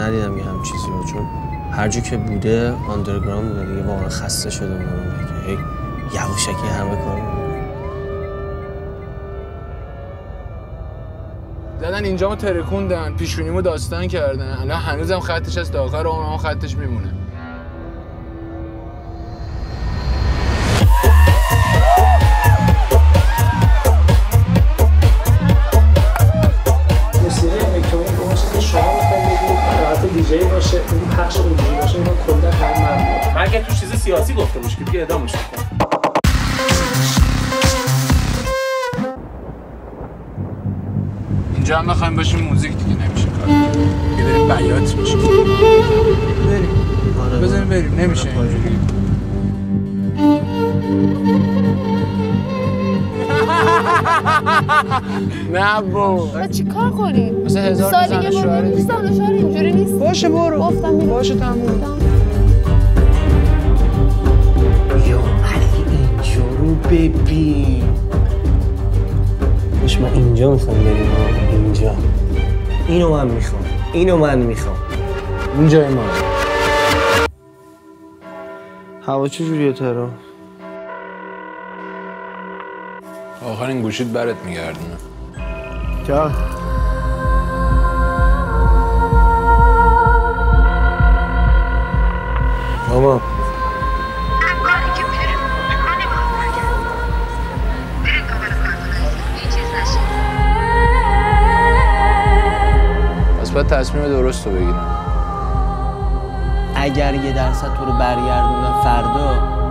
ندیدم یه هم چیزی رو چون هر جا که بوده آندرگراند بوده دیگه واقعا خسته شده بودم که هی یواشکی همه کار زدن اینجا ما ترکوندن پیشونیمو داستان کردن. الان هنوزم خطش از تا آخر اون خطش میمونه. دیجی باشه اون پخش اونجوری باشه اینا کلا هر ممنوع مگه تو چیز سیاسی گفته باشه که دیگه اعدامش کن اینجا هم بخوایم باشیم موزیک دیگه نمیشه کار دیگه بریم بیات میشه. بریم. آره. بزنیم بریم. نمیشه اینجوری. نه بو و چی کار کنیم؟ مثلا هزار زن شوهر نیست. زن و شوهر اینجوری نیست؟ باشه برو. گفتم میرم. باشه تموم. یا علی اینجا رو ببین. باش من اینجا می‌خوام بریم. اینجا. اینو من می‌خوام. اینو من می‌خوام. این جای ما. هوا چجوریه تهران؟ آخرین گوشید برات میگردونه. کیا ماما. پس باید تصمیم درست رو بگیرم. اگر یه درصد تو رو برگردونم فردا